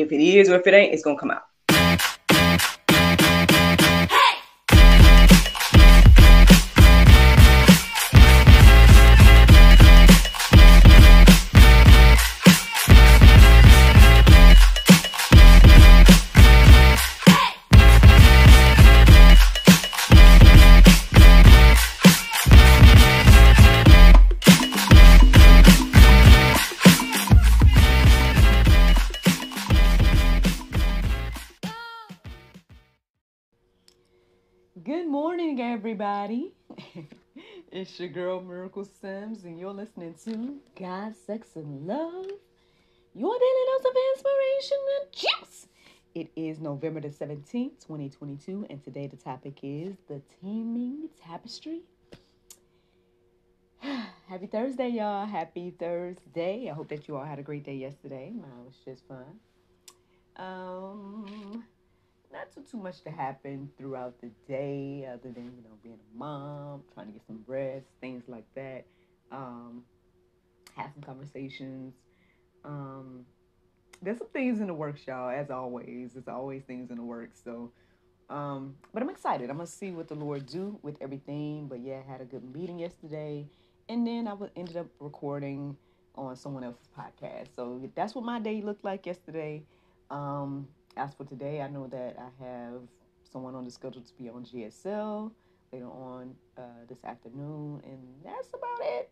If it is or if it ain't, it's gonna come out. Good morning, everybody. it's your girl Miracle Sims, and you're listening to God, Sex, and Love. Your daily dose of inspiration and juice. It is November the 17th, 2022, and today the topic is the teeming tapestry. Happy Thursday, y'all. Happy Thursday. I hope that you all had a great day yesterday. Mine was just fun. Um, not too too much to happen throughout the day other than you know being a mom trying to get some rest things like that. Um have some conversations. Um there's some things in the works y'all as always. There's always things in the works so um but i'm excited. I'm gonna see what the lord do with everything but yeah I had a good meeting yesterday and then i ended up recording on someone else's podcast. So that's what my day looked like yesterday. Um as for today, I know that I have someone on the schedule to be on GSL later on uh, this afternoon, and that's about it.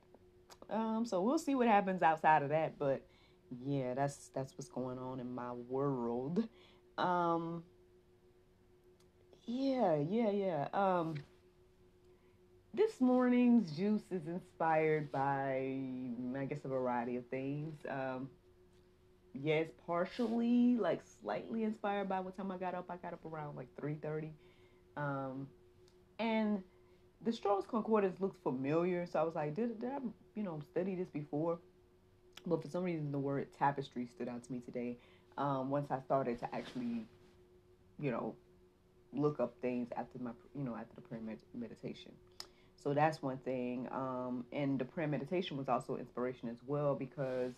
Um, so we'll see what happens outside of that, but yeah, that's that's what's going on in my world. Um, yeah, yeah, yeah. Um, this morning's juice is inspired by, I guess, a variety of things. Um, yes, partially, like slightly inspired by what time I got up. I got up around like 3.30. Um, and the Strong's Concordance looked familiar, so I was like, did, did I, you know, study this before? But for some reason, the word tapestry stood out to me today. Um, once I started to actually, you know, look up things after my, you know, after the prayer med- meditation. So that's one thing. Um, and the prayer meditation was also inspiration as well because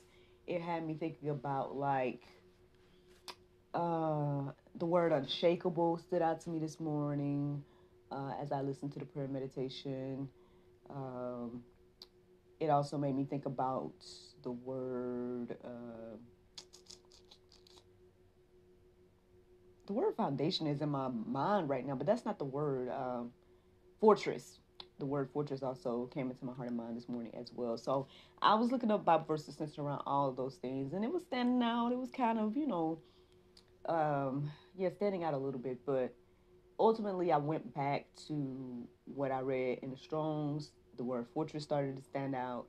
it had me thinking about like uh, the word unshakable stood out to me this morning uh, as I listened to the prayer meditation. Um, it also made me think about the word. Uh, the word foundation is in my mind right now, but that's not the word. Um, fortress the word fortress also came into my heart and mind this morning as well. So I was looking up Bible verses centered around all of those things, and it was standing out. It was kind of, you know, um, yeah, standing out a little bit. But ultimately, I went back to what I read in the Strong's. The word fortress started to stand out.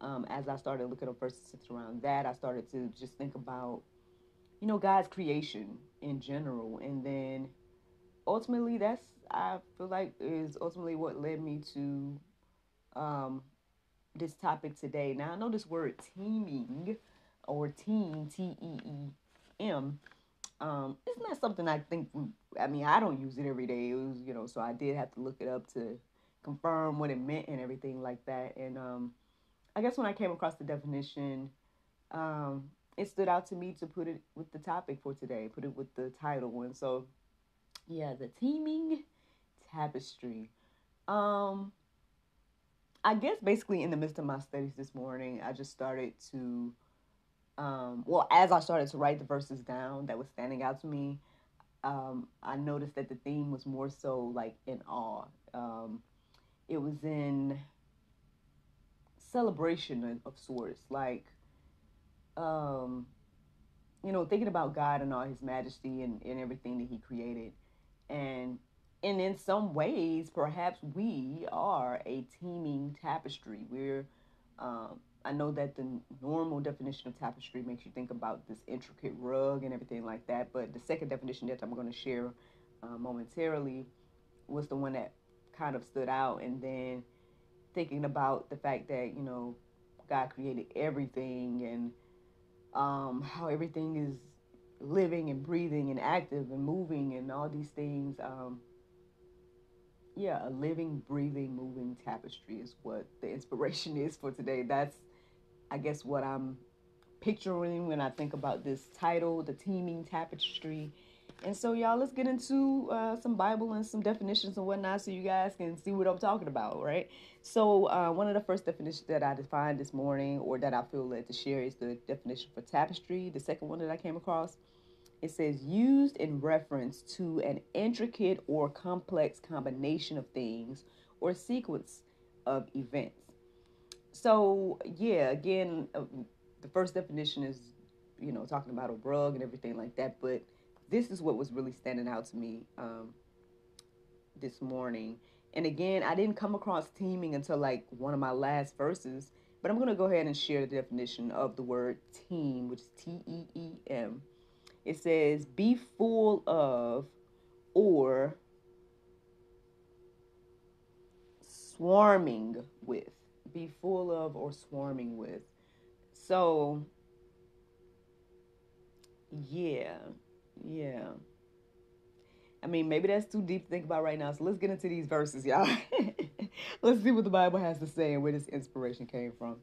Um, as I started looking up verses centered around that, I started to just think about, you know, God's creation in general, and then ultimately that's I feel like is ultimately what led me to um, this topic today. Now I know this word teeming or teem T E E M. Um, it's not something I think. I mean, I don't use it every day. It was, you know, so I did have to look it up to confirm what it meant and everything like that. And um, I guess when I came across the definition, um, it stood out to me to put it with the topic for today, put it with the title. And so, yeah, the teeming tapestry. Um, I guess basically in the midst of my studies this morning, I just started to, um, well, as I started to write the verses down that was standing out to me, um, I noticed that the theme was more so like in awe. Um, it was in celebration of, of sorts, like, um, you know, thinking about God and all His majesty and, and everything that He created, and and in some ways, perhaps we are a teeming tapestry. We're, um, I know that the normal definition of tapestry makes you think about this intricate rug and everything like that, but the second definition that I'm going to share uh, momentarily was the one that kind of stood out. And then thinking about the fact that, you know, God created everything and um, how everything is living and breathing and active and moving and all these things. Um, yeah, a living, breathing, moving tapestry is what the inspiration is for today. That's, I guess, what I'm picturing when I think about this title, The Teeming Tapestry. And so, y'all, let's get into uh, some Bible and some definitions and whatnot so you guys can see what I'm talking about, right? So, uh, one of the first definitions that I defined this morning or that I feel led to share is the definition for tapestry. The second one that I came across it says used in reference to an intricate or complex combination of things or sequence of events. So, yeah, again, uh, the first definition is, you know, talking about a rug and everything like that. But this is what was really standing out to me um, this morning. And again, I didn't come across teeming until like one of my last verses. But I'm going to go ahead and share the definition of the word teem, which is T E E M it says, be full of or swarming with. Be full of or swarming with. So, yeah, yeah. I mean, maybe that's too deep to think about right now. So let's get into these verses, y'all. let's see what the Bible has to say and where this inspiration came from.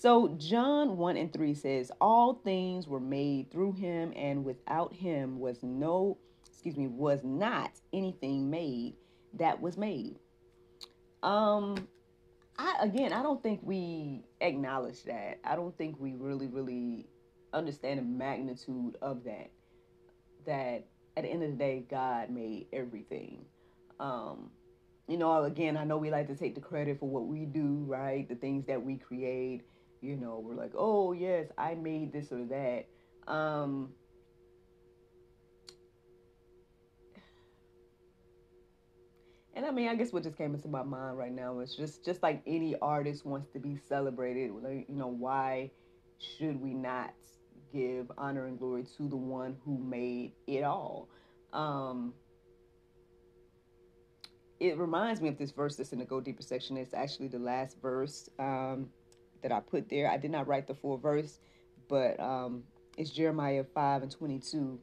So, John 1 and 3 says, All things were made through him, and without him was no, excuse me, was not anything made that was made. Um, I again, I don't think we acknowledge that. I don't think we really, really understand the magnitude of that. That at the end of the day, God made everything. Um, you know, again, I know we like to take the credit for what we do, right? The things that we create you know, we're like, oh yes, I made this or that. Um, and I mean, I guess what just came into my mind right now is just just like any artist wants to be celebrated. You know, why should we not give honor and glory to the one who made it all? Um, it reminds me of this verse that's in the Go Deeper section. It's actually the last verse. Um, that I put there. I did not write the full verse, but um, it's Jeremiah 5 and 22.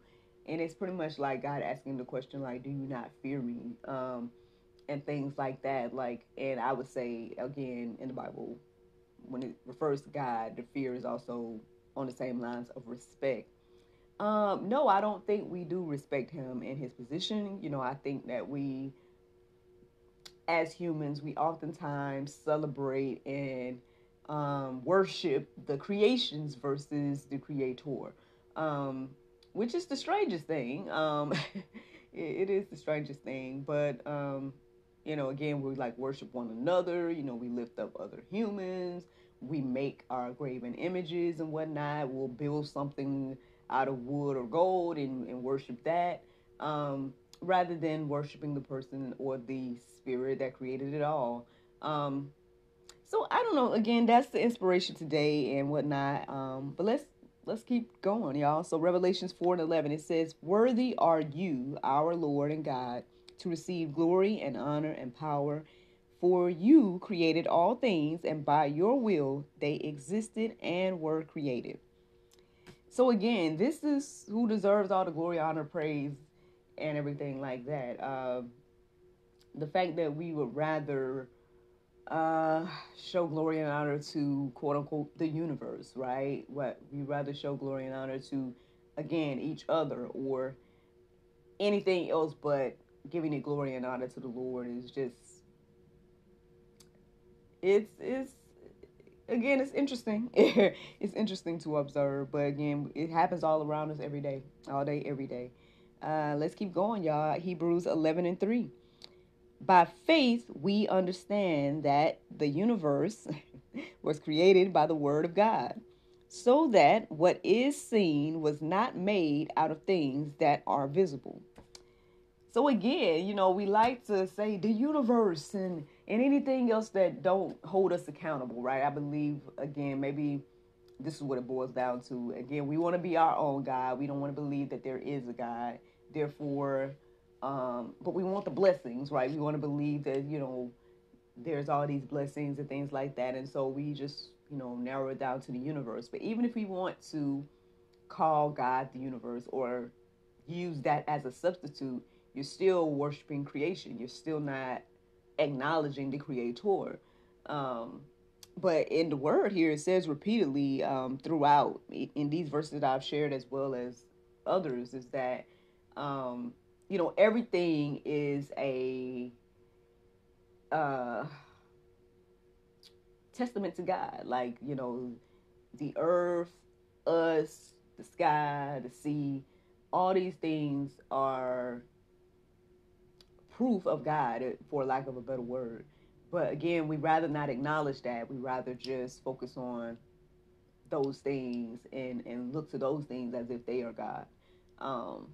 And it's pretty much like God asking the question, like, do you not fear me? Um, and things like that. Like, and I would say, again, in the Bible, when it refers to God, the fear is also on the same lines of respect. Um, no, I don't think we do respect him in his position. You know, I think that we, as humans, we oftentimes celebrate and um, worship the creations versus the creator, um, which is the strangest thing. Um, it, it is the strangest thing, but um, you know, again, we like worship one another. You know, we lift up other humans. We make our graven images and whatnot. We'll build something out of wood or gold and, and worship that um, rather than worshiping the person or the spirit that created it all. Um, so I don't know. Again, that's the inspiration today and whatnot. Um, but let's let's keep going, y'all. So Revelations four and eleven it says, "Worthy are you, our Lord and God, to receive glory and honor and power." For you created all things, and by your will they existed and were created. So, again, this is who deserves all the glory, honor, praise, and everything like that. Uh, the fact that we would rather uh, show glory and honor to quote unquote the universe, right? What we rather show glory and honor to, again, each other or anything else but giving it glory and honor to the Lord is just it's it's again it's interesting. It's interesting to observe but again it happens all around us every day all day every day. Uh, let's keep going y'all. Hebrews 11 and 3 by faith, we understand that the universe was created by the Word of God, so that what is seen was not made out of things that are visible. So again, you know, we like to say the universe and and anything else that don't hold us accountable, right? I believe again, maybe this is what it boils down to. Again, we want to be our own God. We don't want to believe that there is a God. Therefore, um, but we want the blessings, right? We want to believe that, you know, there's all these blessings and things like that. And so we just, you know, narrow it down to the universe. But even if we want to call God the universe or use that as a substitute, you're still worshiping creation. You're still not acknowledging the creator. Um, but in the word here, it says repeatedly um, throughout in these verses that I've shared as well as others is that, um, you know, everything is a uh, testament to God. Like, you know, the earth, us, the sky, the sea, all these things are proof of God, for lack of a better word. But again, we rather not acknowledge that. We rather just focus on those things and and look to those things as if they are God. Um,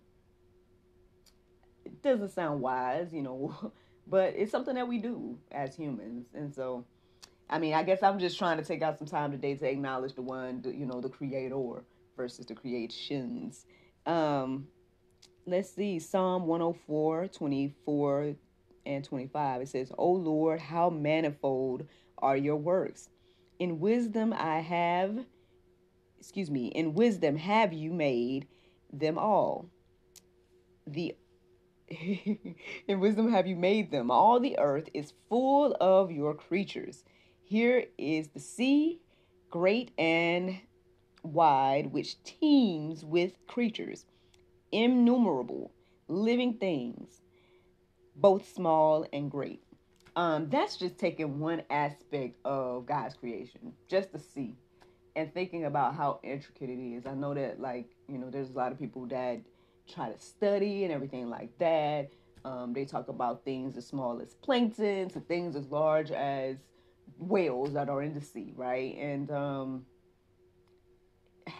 it doesn't sound wise, you know, but it's something that we do as humans, and so. I mean, I guess I'm just trying to take out some time today to acknowledge the one, you know, the creator versus the creations. Um, let's see, Psalm 104, 24 and 25. It says, O Lord, how manifold are your works. In wisdom I have, excuse me, in wisdom have you made them all. The in wisdom have you made them. All the earth is full of your creatures. Here is the sea, great and wide, which teems with creatures, innumerable living things both small and great. Um, that's just taking one aspect of God's creation, just to see and thinking about how intricate it is. I know that, like, you know, there's a lot of people that try to study and everything like that. Um, they talk about things as small as plankton to things as large as whales that are in the sea, right? And um,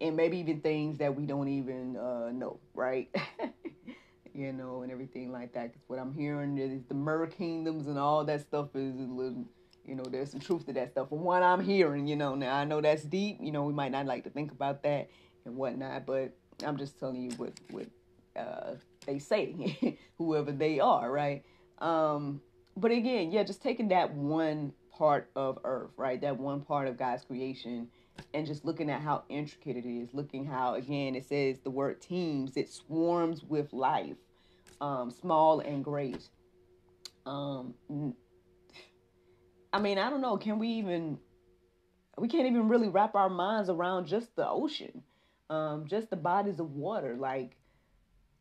and maybe even things that we don't even uh, know, right? you know, and everything like that. Because what I'm hearing is the mer kingdoms and all that stuff is little, you know, there's some truth to that stuff. From what I'm hearing, you know, now I know that's deep. You know, we might not like to think about that and whatnot, but I'm just telling you what what uh, they say, whoever they are, right? Um, but again, yeah, just taking that one part of Earth, right? That one part of God's creation and just looking at how intricate it is, looking how again it says the word teems, it swarms with life, um, small and great. Um, I mean, I don't know. Can we even? We can't even really wrap our minds around just the ocean, um, just the bodies of water, like,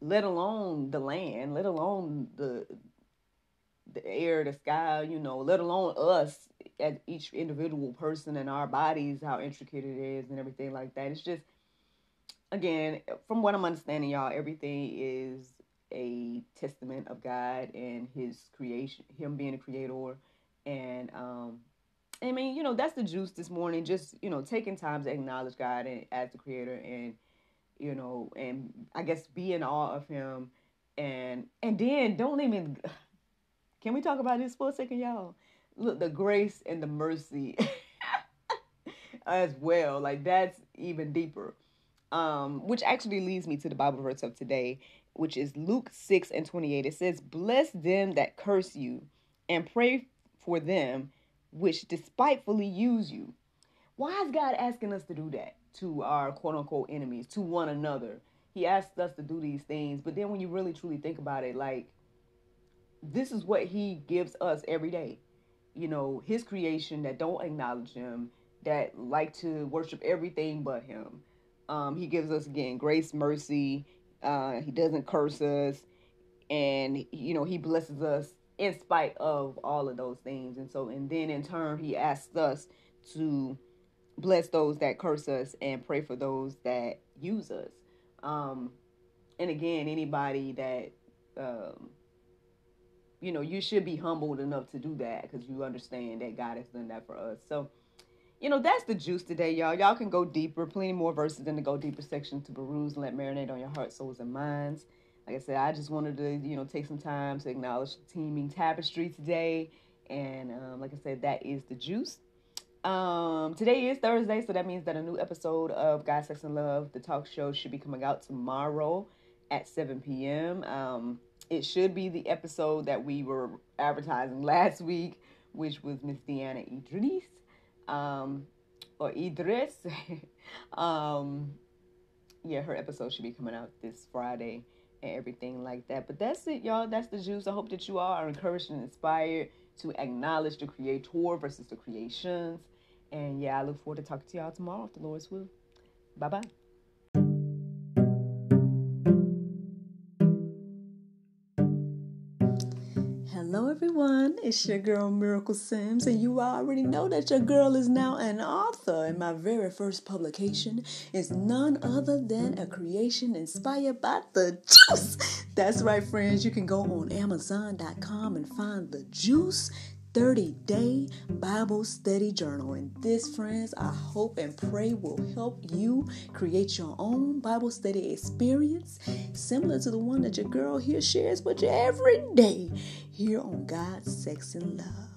let alone the land, let alone the the air, the sky, you know, let alone us as each individual person and our bodies, how intricate it is and everything like that. It's just, again, from what I'm understanding, y'all, everything is a testament of God and His creation, Him being a creator. And, um, I mean, you know, that's the juice this morning. Just, you know, taking time to acknowledge God and, as the creator and, you know, and I guess be in awe of Him. And, and then don't even, can we talk about this for a second, y'all? Look, the grace and the mercy as well. Like that's even deeper. Um, which actually leads me to the Bible verse of today, which is Luke 6 and 28. It says, Bless them that curse you, and pray for them which despitefully use you. Why is God asking us to do that to our quote unquote enemies, to one another? He asks us to do these things, but then when you really truly think about it, like this is what he gives us every day. You know, his creation that don't acknowledge him, that like to worship everything but him. Um, he gives us again grace, mercy. Uh, he doesn't curse us, and you know he blesses us in spite of all of those things. And so, and then in turn, he asks us to bless those that curse us and pray for those that use us. Um, and again, anybody that um, you know, you should be humbled enough to do that because you understand that God has done that for us. So, you know, that's the juice today, y'all. Y'all can go deeper, plenty more verses in the go deeper section to peruse and let marinate on your heart, souls, and minds. Like I said, I just wanted to, you know, take some time to acknowledge the teeming tapestry today. And um, like I said, that is the juice. Um, today is Thursday, so that means that a new episode of God, Sex, and Love, the talk show, should be coming out tomorrow at 7 p.m. Um, it should be the episode that we were advertising last week, which was Miss Deanna Idris, um, or Idris. um, yeah, her episode should be coming out this Friday and everything like that. But that's it, y'all. That's the juice. I hope that you all are encouraged and inspired to acknowledge the creator versus the creations. And yeah, I look forward to talking to y'all tomorrow if the Lord's will. Bye bye. Everyone. It's your girl Miracle Sims, and you already know that your girl is now an author. And my very first publication is none other than a creation inspired by the juice. That's right, friends. You can go on Amazon.com and find the juice 30 day Bible study journal. And this, friends, I hope and pray will help you create your own Bible study experience similar to the one that your girl here shares with you every day here on God's Sex and Love.